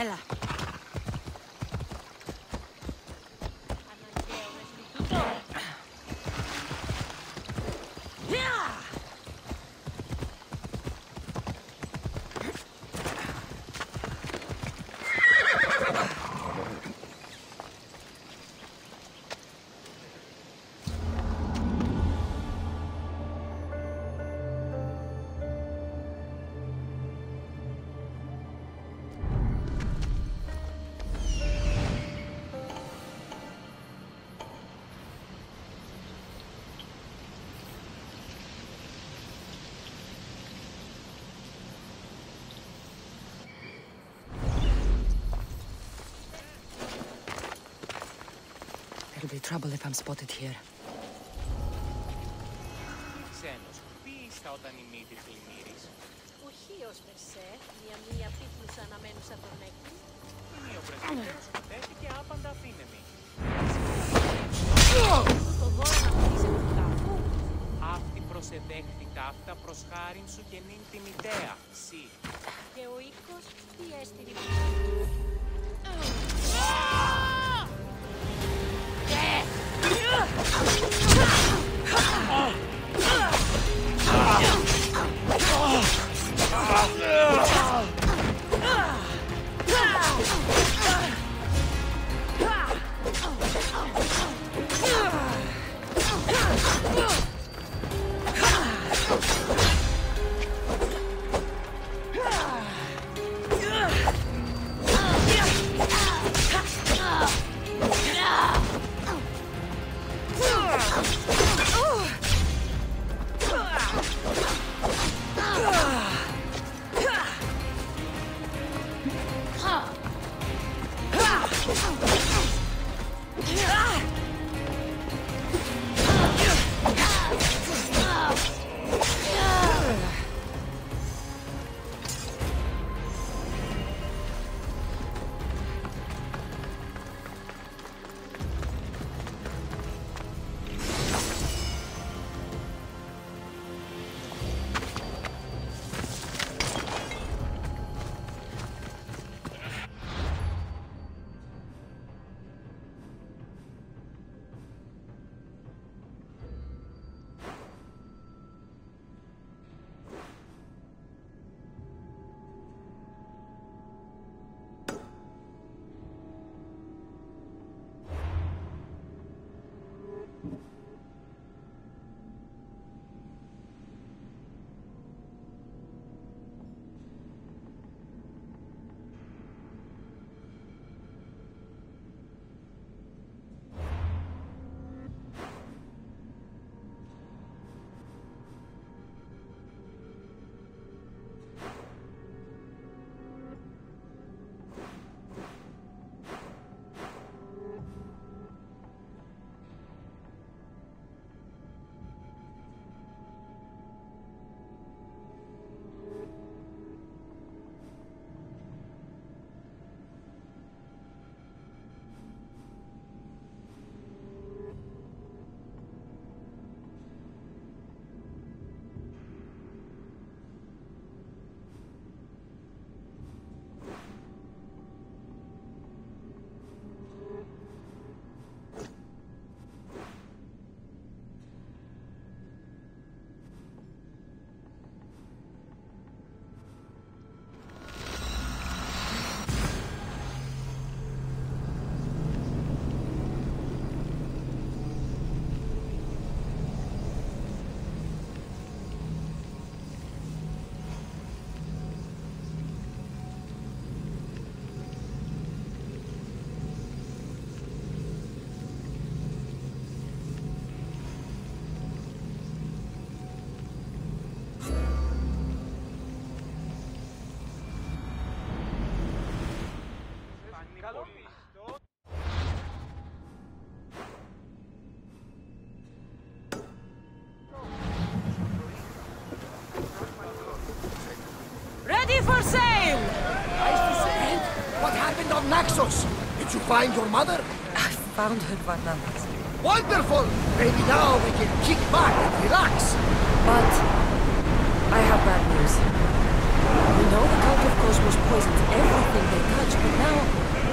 Ella. Be trouble if I'm spotted here. Ξένος. Τι είσαι όταν η μύτη πλημμύρης. Οχίος περσέ, μια μία πίθλουσα αναμένουσα τον έκτη. Είναι ο πρεσβύτερος που τέθηκε άπαντα αφήνεμη. Το δώρο να πουλήσει από του κάπου. Αυτή προσεδέχθη ταύτα προς χάριν σου και νυν Did you find your mother? I found her, Barnabas. Wonderful! Maybe now we can kick back and relax. But I have bad news. We know the cult of Kosmos poisons everything they touch, but now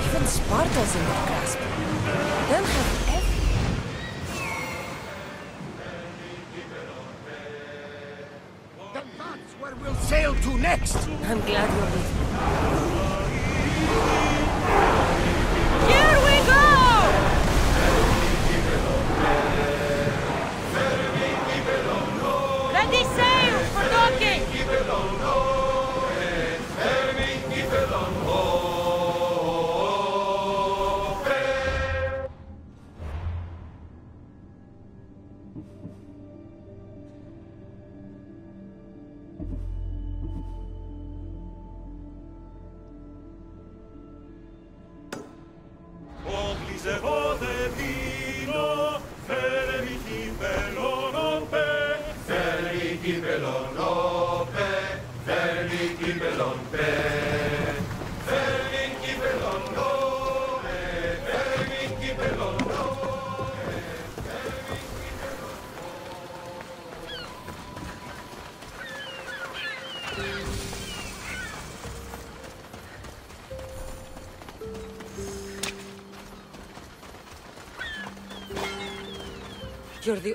even Sparta's in their grasp. They'll have every... Then that's where we'll sail to next! I'm glad you're with me.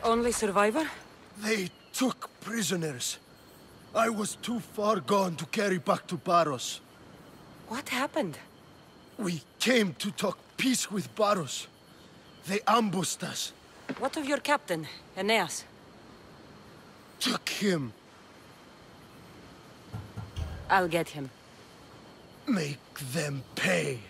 Only survivor? They took prisoners. I was too far gone to carry back to Paros. What happened? We came to talk peace with Paros. They ambushed us. What of your captain, Aeneas? Took him. I'll get him. Make them pay.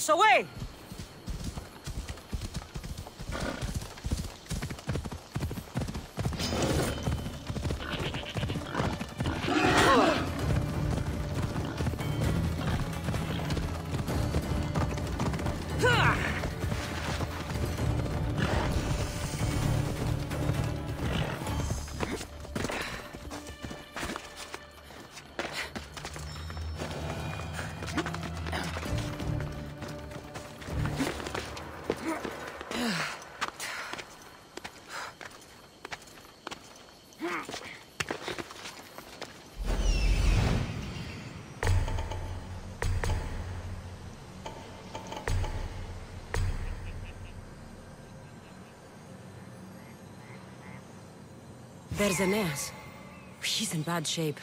Phobos, away! There's Aeneas. He's in bad shape.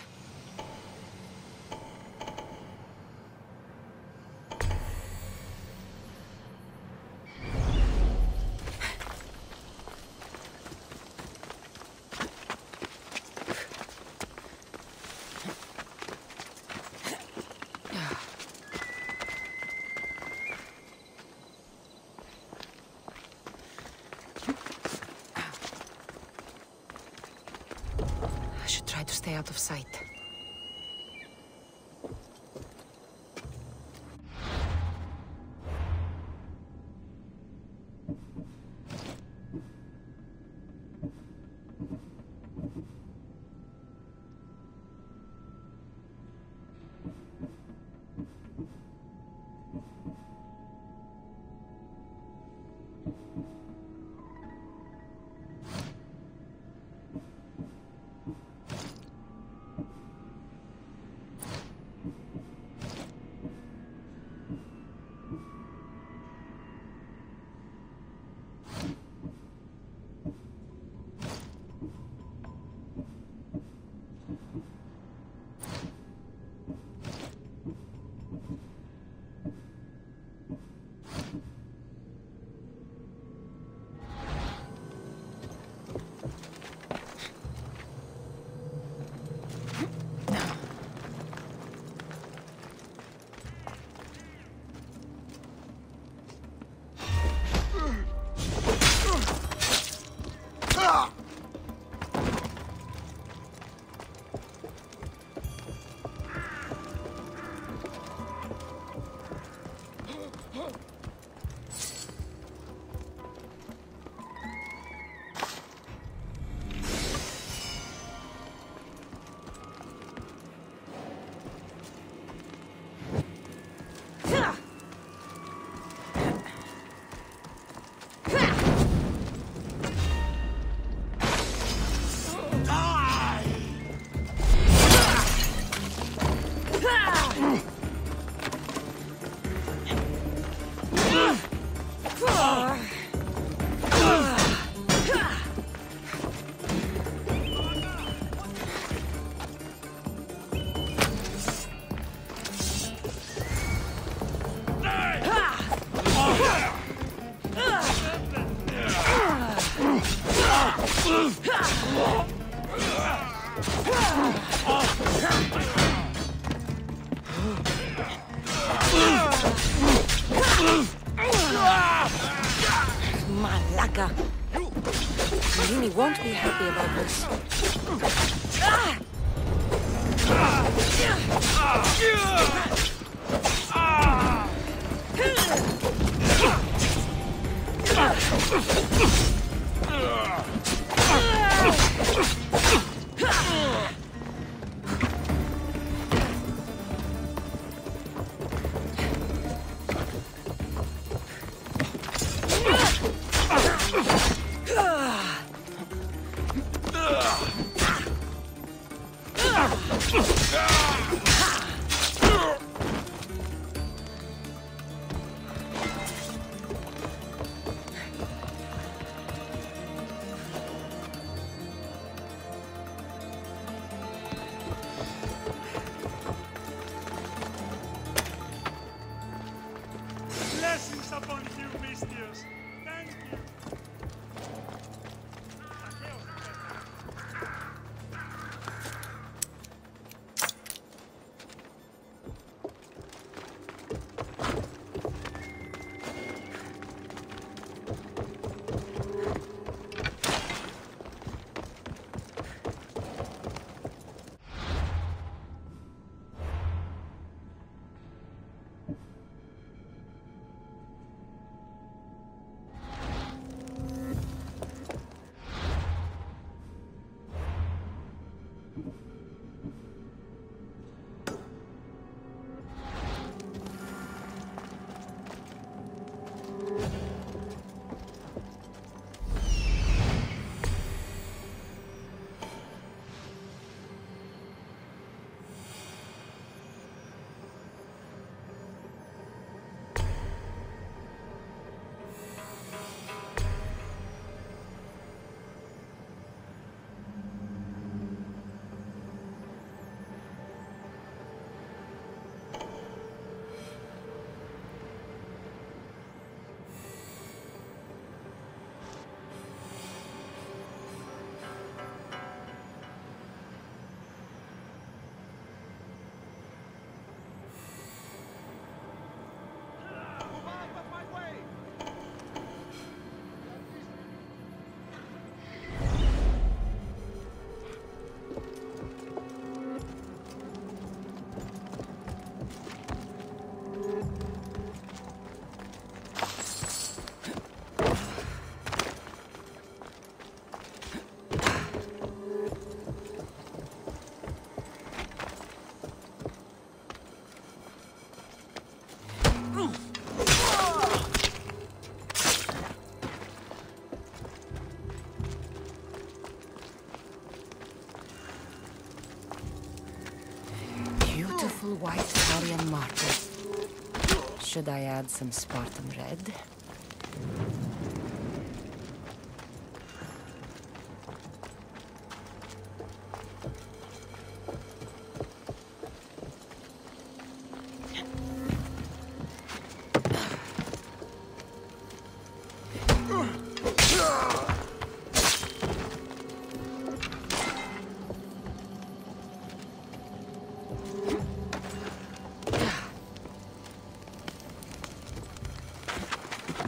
White Carian marble. Should I add some Spartan red?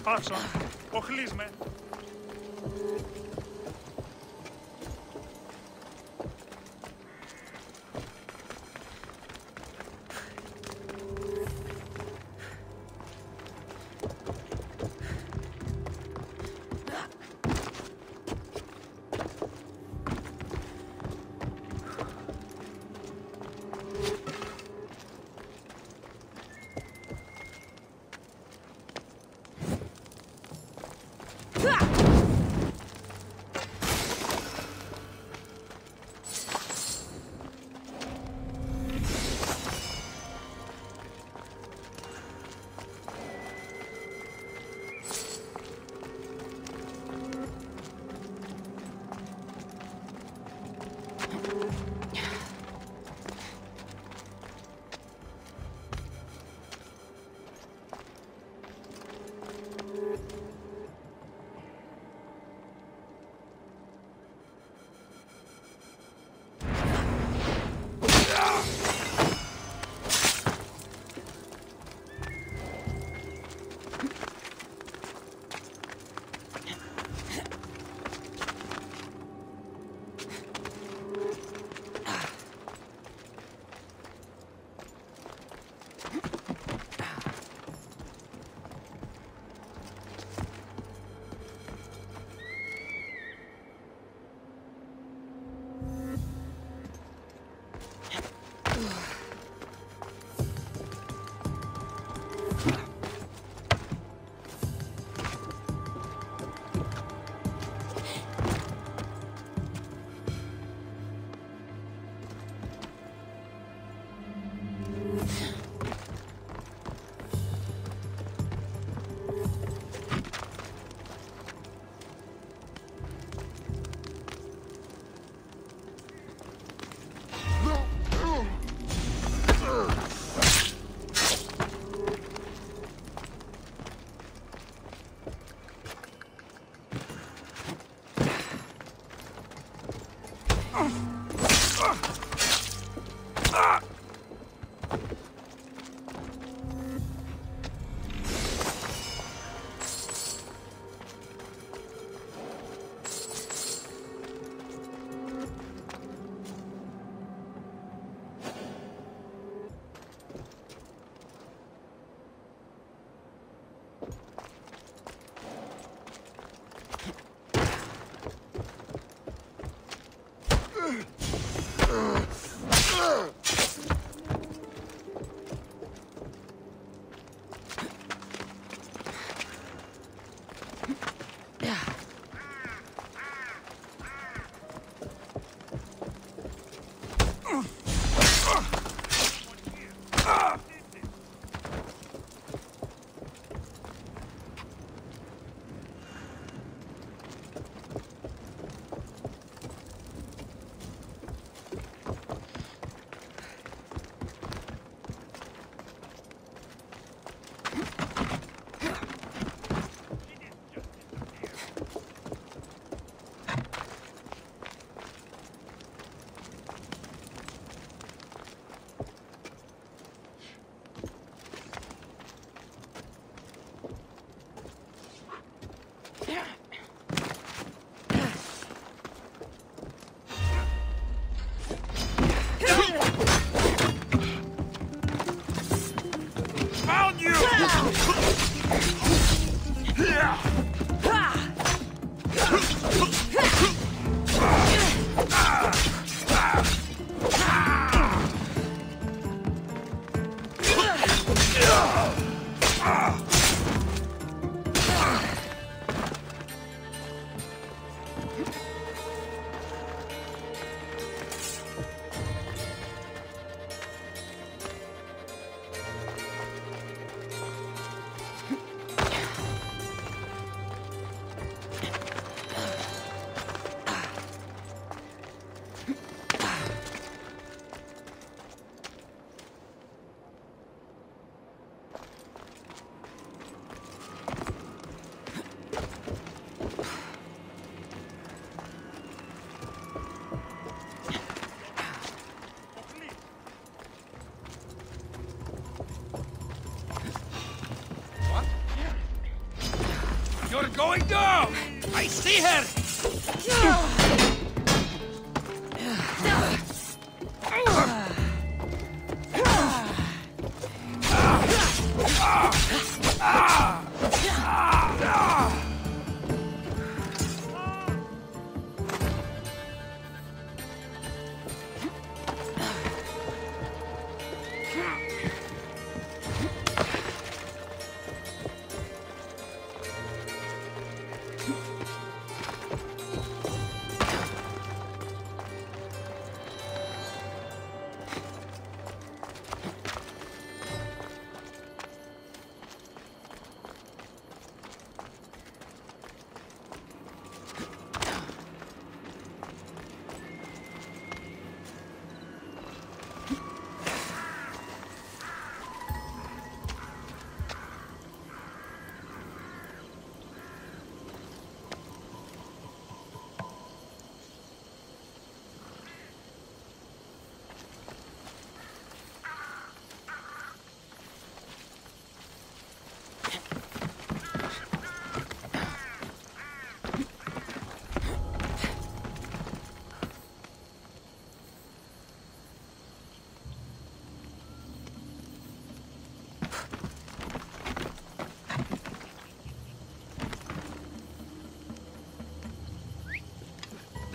Πάτσον, οχλείς με. See her!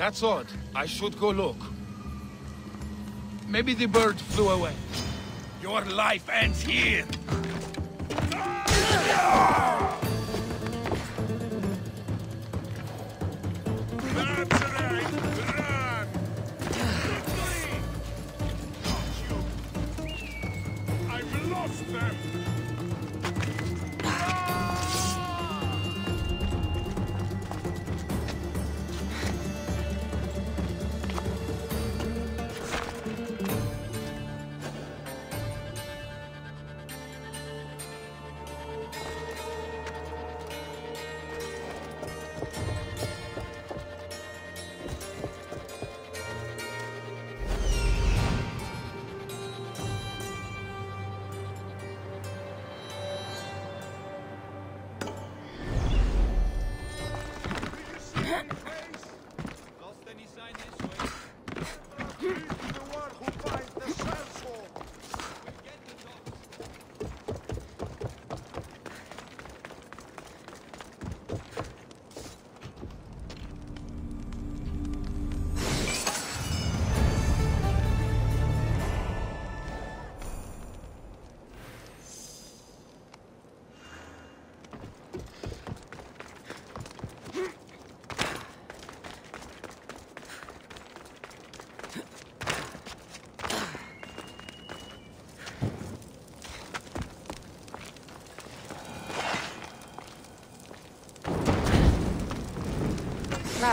That's odd. I should go look. Maybe the bird flew away. Your life ends here!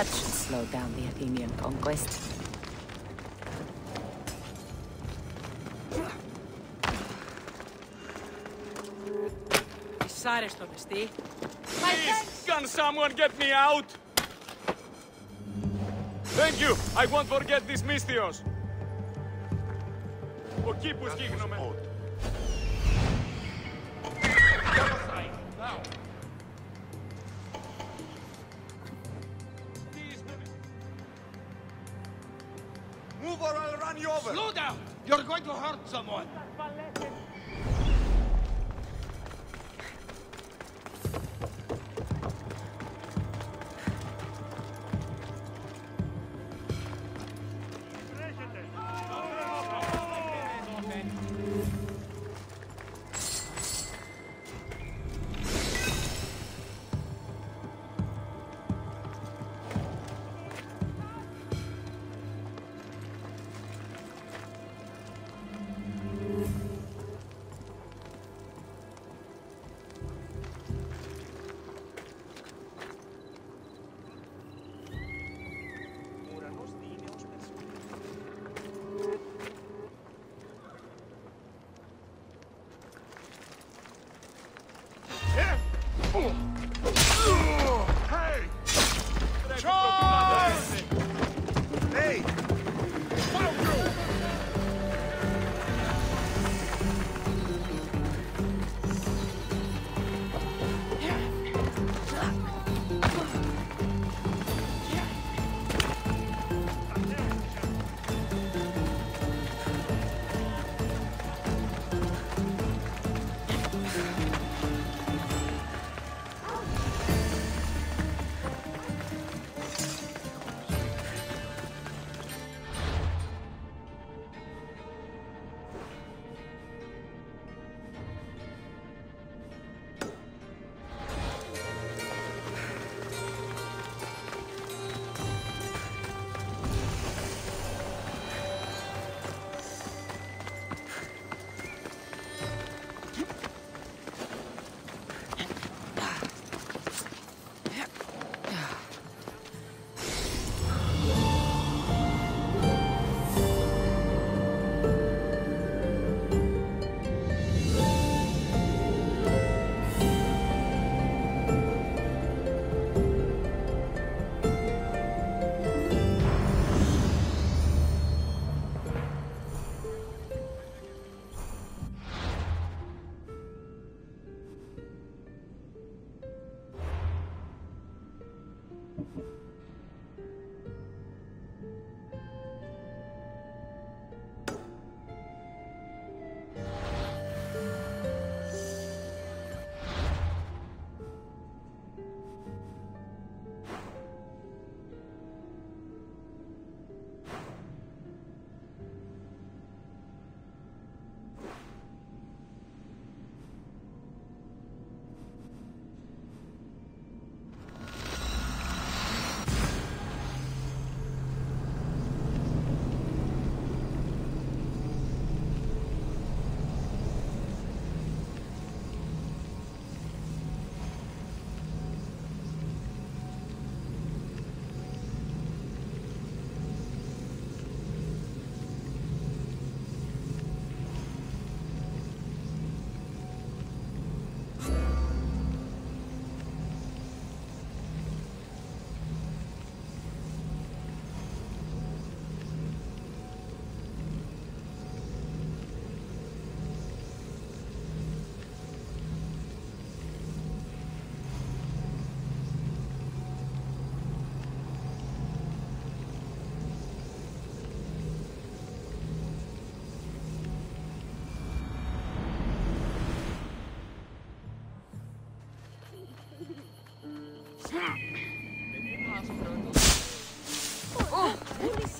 That should slow down the Athenian conquest. Please, can someone get me out? Thank you. I won't forget this Misthios. Ο κήπος γίγνομαι. Move or I'll run you over! Slow down! You're going to hurt someone!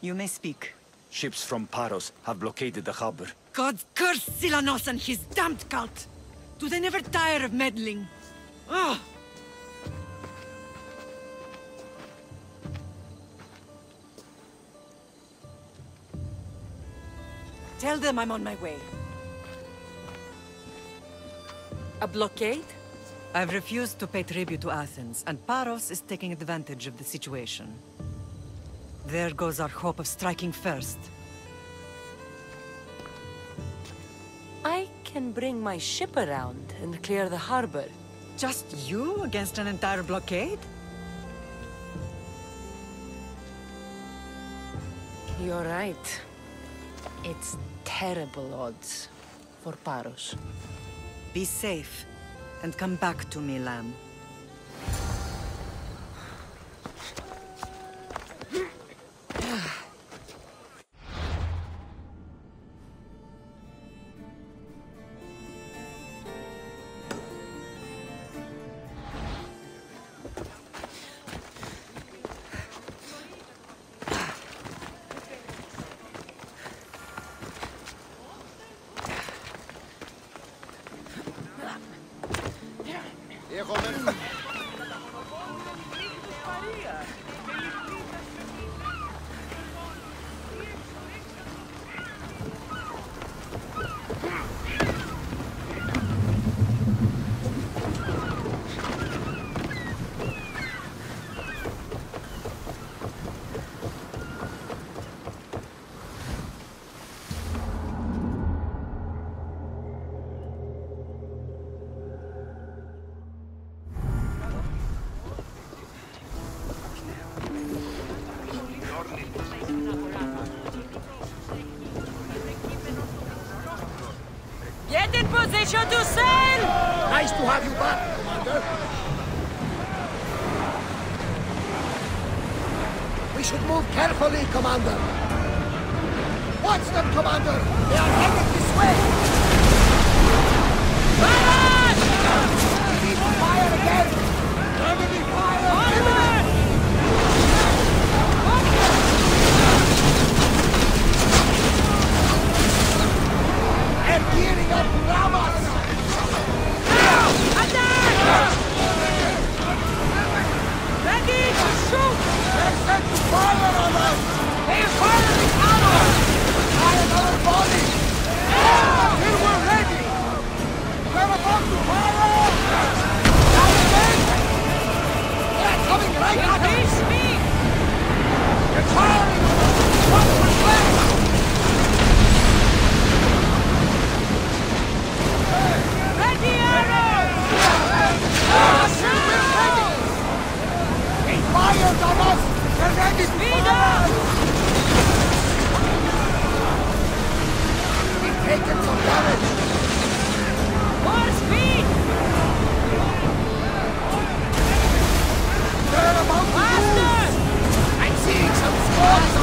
You may speak. Ships from Paros have blockaded the harbor. God curse Silanos and his damned cult! Do they never tire of meddling? Ugh! Tell them I'm on my way. A blockade? I've refused to pay tribute to Athens, and Paros is taking advantage of the situation. There goes our hope of striking first. I can bring my ship around and clear the harbor. Just you against an entire blockade? You're right. It's terrible odds for Paros. Be safe, and come back to me, Lamb. To sail! Nice to have you back, Commander. We should move carefully, Commander. Watch them, Commander! They are headed this way! To fire again! Enemy fire! imminent! They're gearing up to ram us! Ready to shoot! They're set to fire on us! They are firing on us! Fire another volley! Until we're ready! We're about to fire! Now! They're coming right at us! Increase speed! They're firing! Watch the flank! Ready arrows! We're ready! To Speed fire! up! We've taken some damage! More speed! They're about to Faster! I'm seeing some sparks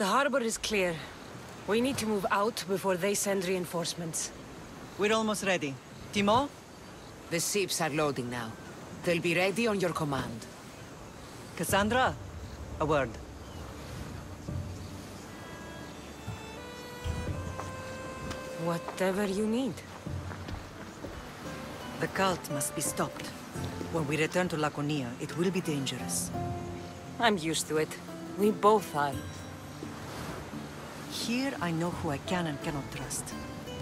The harbor is clear. We need to move out before they send reinforcements. We're almost ready. Timo? The ships are loading now. They'll be ready on your command. Kassandra? A word. Whatever you need. The cult must be stopped. When we return to Laconia, it will be dangerous. I'm used to it. We both are. Here I know who I can and cannot trust.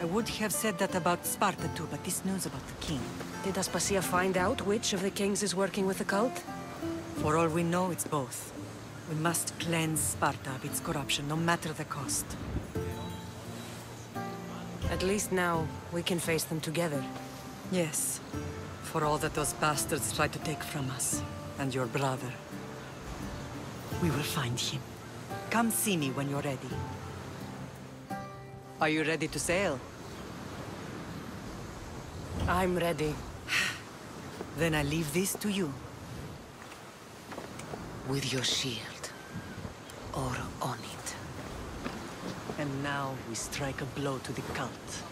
I would have said that about Sparta too, but this news about the king. Did Aspasia find out which of the kings is working with the cult? For all we know, it's both. We must cleanse Sparta of its corruption, no matter the cost. At least now, we can face them together. Yes. For all that those bastards tried to take from us. And your brother. We will find him. Come see me when you're ready. Are you ready to sail? I'm ready. Then I leave this to you. With your shield. Or on it. And now we strike a blow to the cult.